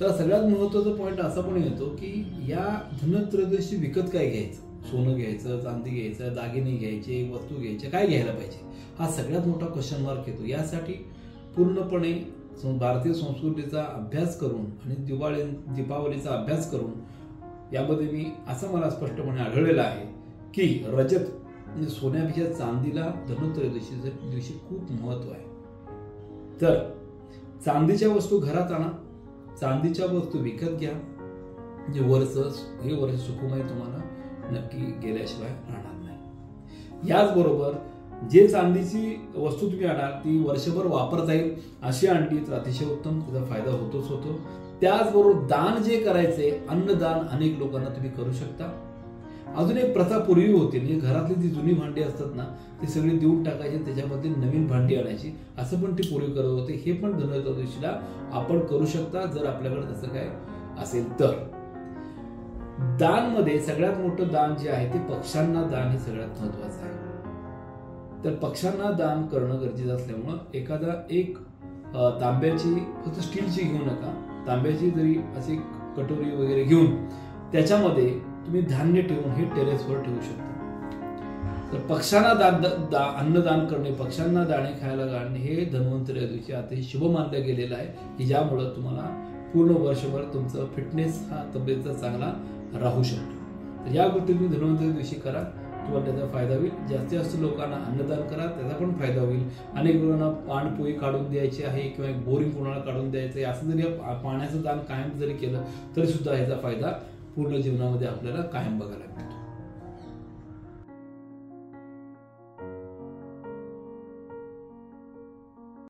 तर सगळ्यात महत्त्वाचा पॉईंट असा पण येतो की या धनत्रयोदशी विकत काय घ्यायचं? सोनं घ्यायचं चांदी घ्यायचं दागिने घ्यायचे वस्तू घ्यायचे काय घ्यायला पाहिजे? हा सगळ्यात मोठा क्वेश्चन मार्क येतो. यासाठी पूर्णपणे भारतीय संस्कृतीचा अभ्यास करून आणि दिवाळी दीपावलीचा अभ्यास करून यामध्ये मी असं मला स्पष्टपणे आढळलेलं आहे की रजत म्हणजे सोन्यापेक्षा चांदीला धनत्रयोदशी दिवशी खूप महत्त्व आहे. तर चांदीच्या वस्तू घरात आणा. चांदीच्या वस्तू विकत घ्या. म्हणजे वर्ष हे वर्ष सुखमय तुम्हाला नक्की गेल्याशिवाय राहणार नाही. याचबरोबर जे चांदीची वस्तू तुम्ही आणाल ती वर्षभर वापरता येईल अशी आणली तर अतिशय उत्तम त्याचा फायदा होतोच होतो. त्याचबरोबर दान जे करायचे अन्नदान अनेक लोकांना तुम्ही करू शकता. अजून एक प्रथा पूर्वी होती म्हणजे घरातली जी जुनी भांडी असतात ना ती सगळी देऊन टाकायची त्याच्यामध्ये नवीन भांडी आणायची. असं पण ती पूर्वी करत होते. हे पण धनत्रयोदशीला आपण करू शकता जर आपल्याकडे तसं काय असेल तर. दानमध्ये सगळ्यात मोठं दान जे आहे ते पक्ष्यांना दान हे सगळ्यात महत्वाचं आहे. तर पक्ष्यांना दान करणं गरजेचं असल्यामुळं एखादा एक तांब्याची फक्त स्टीलची घेऊ नका. तांब्याची जरी अशी कटोरी वगैरे घेऊन त्याच्यामध्ये तुम्ही धान्य ठेवून हे टेरेसवर ठेवू शकता. तर पक्ष्यांना दान दा अन्नदान करणे पक्ष्यांना दाणे खायला घालणे हे धन्वंतरी दिवशी अतिशय शुभ मानलं गेलेलं आहे की ज्यामुळं तुम्हाला पूर्ण वर्षभर तुमचं फिटनेस हा तब्येतचा चांगला राहू शकतो. तर या गोष्टी तुम्ही धन्वंतरी दिवशी करा तुम्हाला त्याचा फायदा होईल. जास्तीत जास्त लोकांना अन्नदान करा त्याचा पण फायदा होईल. अनेक लोकांना पाणपोई काढून द्यायची आहे किंवा एक बोरिंग कोणाला काढून द्यायचं आहे. असं जरी पाण्याचं दान कायम जरी केलं तरी सुद्धा ह्याचा फायदा पूर्ण जीवनामध्ये आपल्याला कायम बघायला मिळेल